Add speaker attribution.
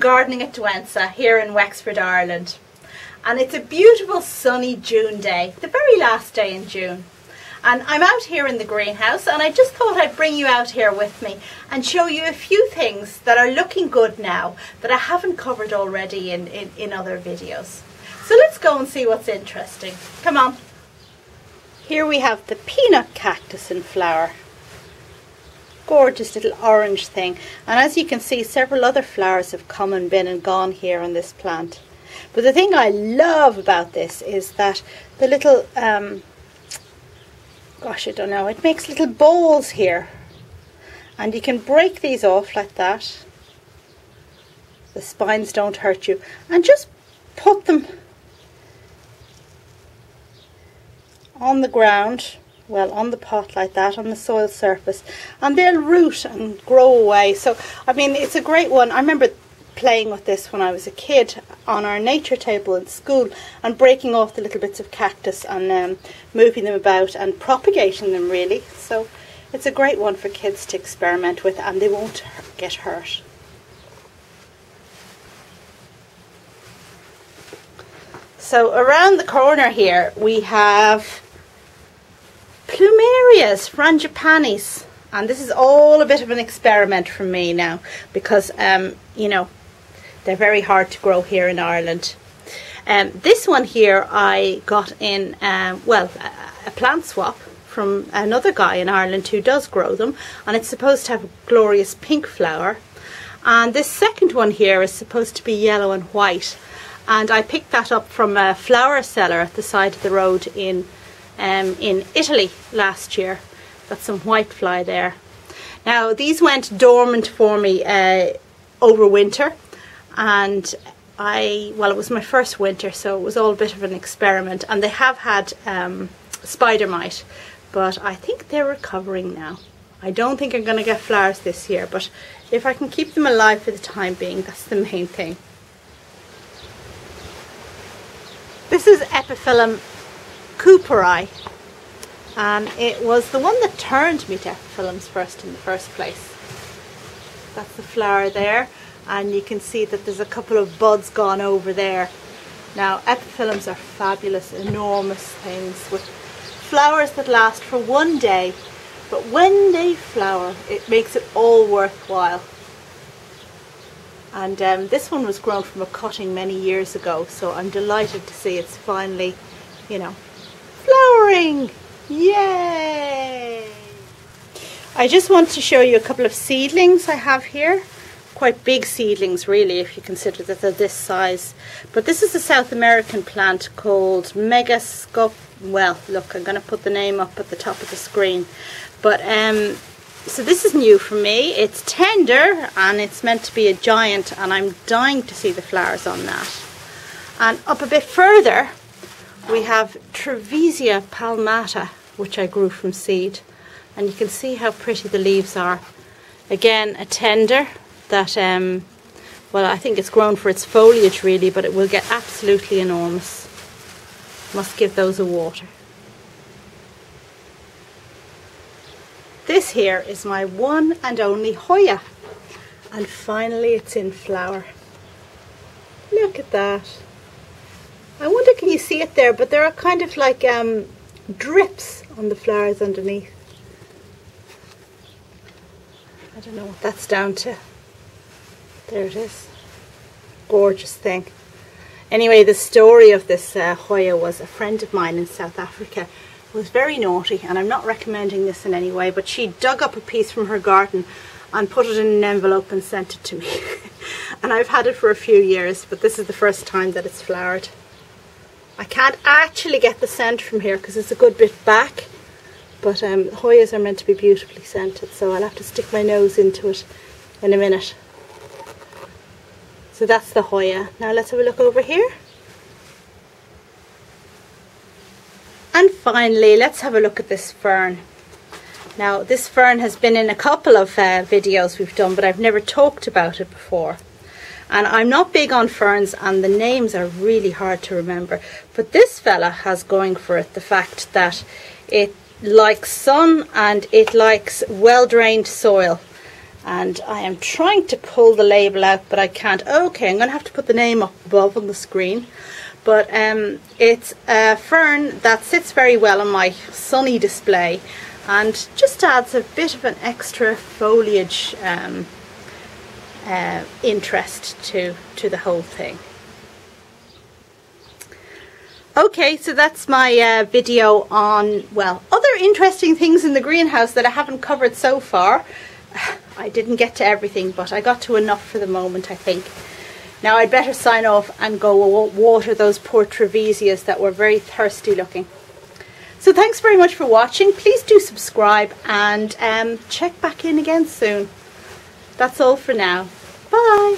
Speaker 1: gardening at Douentza here in Wexford, Ireland. And it's a beautiful sunny June day, the very last day in June. And I'm out here in the greenhouse and I just thought I'd bring you out here with me and show you a few things that are looking good now that I haven't covered already in, in, in other videos. So let's go and see what's interesting. Come on. Here we have the peanut cactus in flower gorgeous little orange thing. And as you can see several other flowers have come and been and gone here on this plant. But the thing I love about this is that the little um, gosh I don't know it makes little balls here. And you can break these off like that. The spines don't hurt you. And just put them on the ground well on the pot like that on the soil surface and they'll root and grow away. So I mean it's a great one. I remember playing with this when I was a kid on our nature table in school and breaking off the little bits of cactus and um, moving them about and propagating them really. So it's a great one for kids to experiment with and they won't get hurt. So around the corner here we have Plumerias, frangipanis. And this is all a bit of an experiment for me now because, um, you know, they're very hard to grow here in Ireland. Um, this one here I got in, um, well, a, a plant swap from another guy in Ireland who does grow them and it's supposed to have a glorious pink flower and this second one here is supposed to be yellow and white and I picked that up from a flower seller at the side of the road in um, in Italy last year. Got some whitefly there. Now these went dormant for me uh, over winter and I, well it was my first winter so it was all a bit of an experiment and they have had um, spider mite but I think they're recovering now. I don't think I'm going to get flowers this year but if I can keep them alive for the time being that's the main thing. This is Epiphyllum cooperii and it was the one that turned me to epiphyllums first in the first place. That's the flower there and you can see that there's a couple of buds gone over there. Now epiphyllums are fabulous, enormous things with flowers that last for one day but when they flower it makes it all worthwhile. And um, this one was grown from a cutting many years ago so I'm delighted to see it's finally, you know, Yay! I just want to show you a couple of seedlings I have here. Quite big seedlings really if you consider that they're this size. But this is a South American plant called Megascop. Well, look, I'm going to put the name up at the top of the screen. But um, so this is new for me. It's tender and it's meant to be a giant and I'm dying to see the flowers on that. And up a bit further we have Trevesia palmata, which I grew from seed. And you can see how pretty the leaves are. Again, a tender that, um, well, I think it's grown for its foliage really, but it will get absolutely enormous. Must give those a water. This here is my one and only Hoya. And finally it's in flower. Look at that. I wonder can you see it there, but there are kind of like um, drips on the flowers underneath. I don't know what that's down to. There it is. Gorgeous thing. Anyway, the story of this uh, Hoya was a friend of mine in South Africa was very naughty and I'm not recommending this in any way but she dug up a piece from her garden and put it in an envelope and sent it to me and I've had it for a few years but this is the first time that it's flowered I can't actually get the scent from here because it's a good bit back. But um, Hoyas are meant to be beautifully scented, so I'll have to stick my nose into it in a minute. So that's the Hoya. Now let's have a look over here. And finally, let's have a look at this fern. Now, this fern has been in a couple of uh, videos we've done, but I've never talked about it before. And I'm not big on ferns and the names are really hard to remember. But this fella has going for it the fact that it likes sun and it likes well-drained soil. and I am trying to pull the label out but I can't. Okay, I'm going to have to put the name up above on the screen. But um, it's a fern that sits very well on my sunny display and just adds a bit of an extra foliage um, uh, interest to, to the whole thing. Okay, so that's my uh, video on, well, other interesting things in the greenhouse that I haven't covered so far. I didn't get to everything, but I got to enough for the moment, I think. Now I'd better sign off and go water those poor Trevesias that were very thirsty looking. So thanks very much for watching. Please do subscribe and um, check back in again soon. That's all for now. Bye.